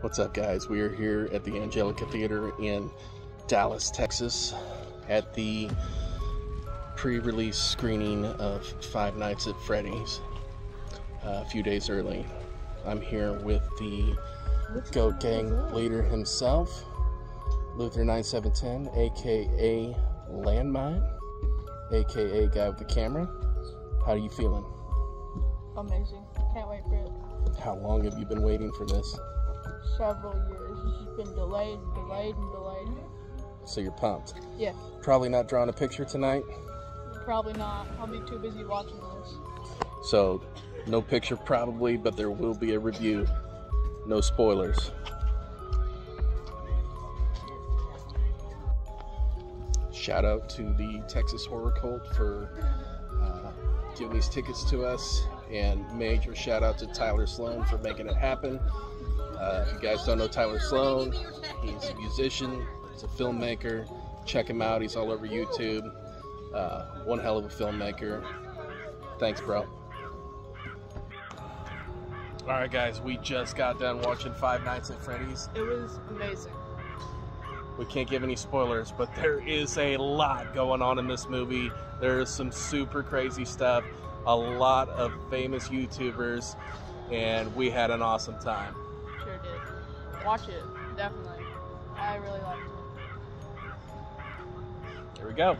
What's up, guys? We are here at the Angelika Theater in Dallas, Texas, at the pre release screening of Five Nights at Freddy's uh, a few days early. I'm here with the Goat Gang leader himself, Luther 9710, aka Landmine, aka Guy with the Camera. How are you feeling? Amazing. Can't wait for it. How long have you been waiting for this? Several years. It's just been delayed and delayed and delayed. So you're pumped. Yeah, Probably not drawing a picture tonight. probably not. I'll be too busy watching this. So, no picture probably, but there will be a review. No spoilers. Shout out to the Texas Horror Cult for uh, giving these tickets to us, and major shout out to Tyler Sloan for making it happen. Uh, if you guys don't know Tyler Sloan, he's a musician, he's a filmmaker. Check him out, he's all over YouTube. Uh, one hell of a filmmaker. Thanks, bro. All right, guys, we just got done watching Five Nights at Freddy's. It was amazing. We can't give any spoilers, but there is a lot going on in this movie. There is some super crazy stuff, a lot of famous YouTubers, and we had an awesome time. Watch it. Definitely. I really liked it. Here we go.